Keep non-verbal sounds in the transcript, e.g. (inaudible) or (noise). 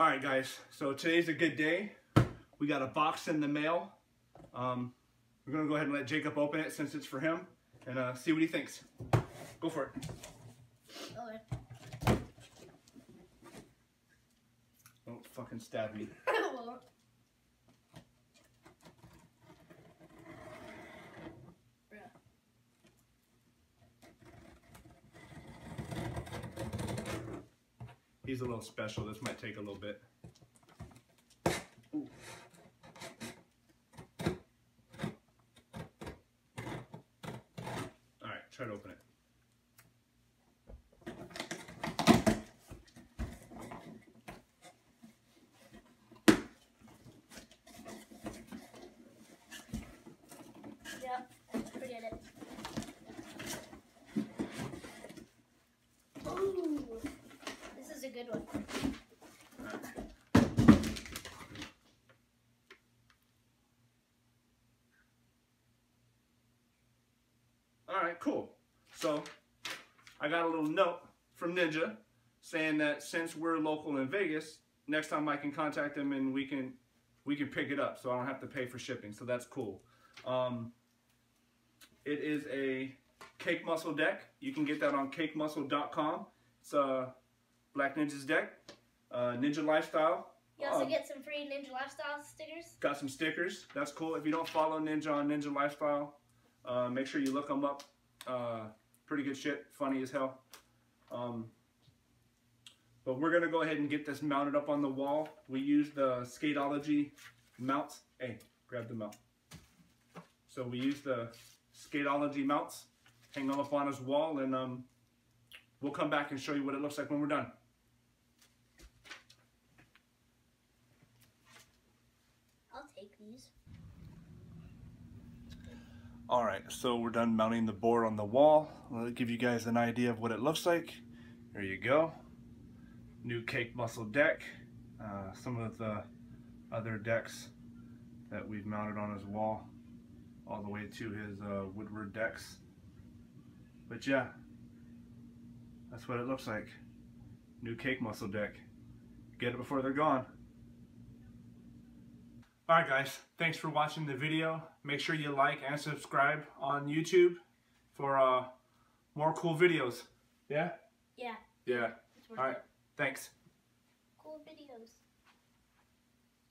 All right, guys. So today's a good day. We got a box in the mail. Um, we're gonna go ahead and let Jacob open it since it's for him, and uh, see what he thinks. Go for it. Okay. Don't fucking stab me. (laughs) He's a little special. This might take a little bit. Ooh. All right, try to open it. Yep, forget it. Ooh, this is a good one. All right, cool. So I got a little note from Ninja saying that since we're local in Vegas, next time I can contact them and we can we can pick it up, so I don't have to pay for shipping. So that's cool. Um, it is a cake muscle deck. You can get that on cakemuscle.com. It's a Black Ninja's deck, uh, Ninja Lifestyle. You also Um, get some free Ninja Lifestyle stickers. Got some stickers. That's cool. If you don't follow Ninja on Ninja Lifestyle, uh, make sure you look them up. Uh, pretty good shit. Funny as hell. Um, but we're to go ahead and get this mounted up on the wall. We use the Skateology mounts. Hey, grab the mount. So we use the Skateology mounts. Hang them up on his wall and um, we'll come back and show you what it looks like when we're done. I'll take these. All right, so we're done mounting the board on the wall. I'll give you guys an idea of what it looks like. There you go. New cake muscle deck. Uh, some of the other decks that we've mounted on his wall all the way to his uh, Woodward decks. But yeah, that's what it looks like. New cake muscle deck. Get it before they're gone. Alright guys, thanks for watching the video. Make sure you like and subscribe on YouTube for uh, more cool videos. Yeah? Yeah, Yeah. Alright, thanks. Cool videos.